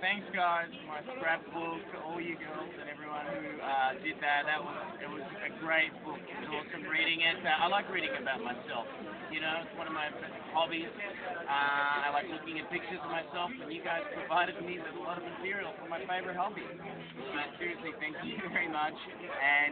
thanks guys for my scrapbook, to all you girls and everyone who uh, did that. That was it was a great book. It was awesome reading it. Uh, I like reading about myself. You know, it's one of my hobbies. Uh, I like looking at pictures of myself, and you guys provided me with a lot of material for my favorite hobby. So seriously, thank you very much. And